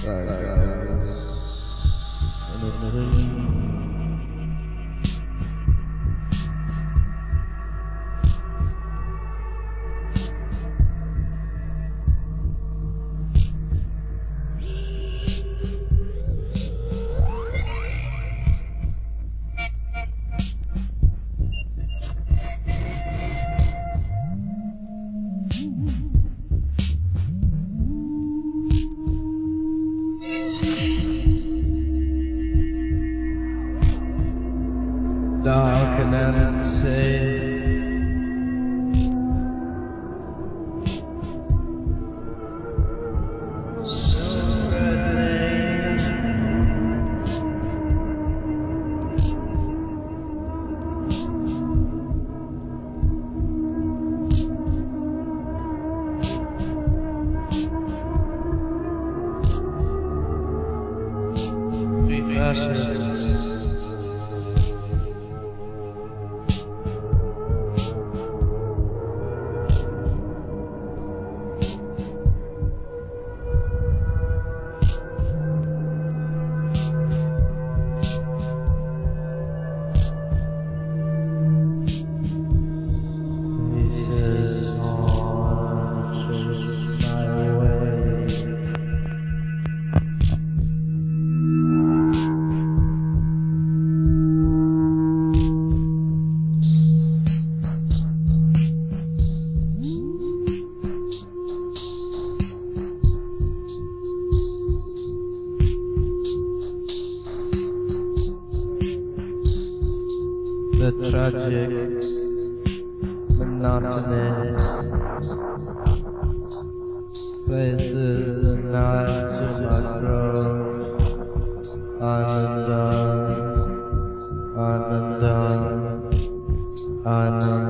Strike dark and empty. So friendly. The tragic monotony places knife to my. I'm undone, undone, undone.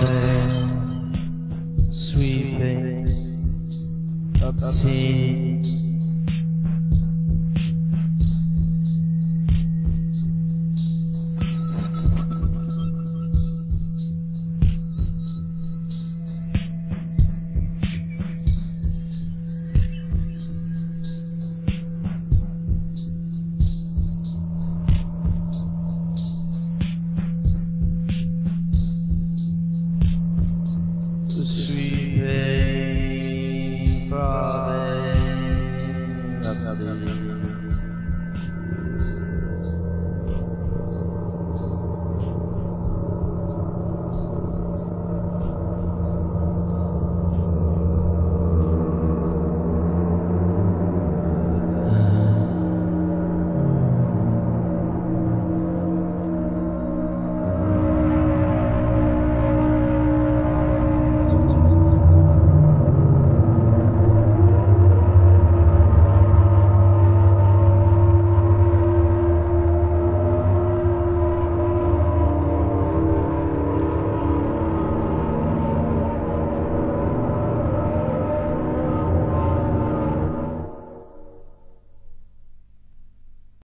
throbbing,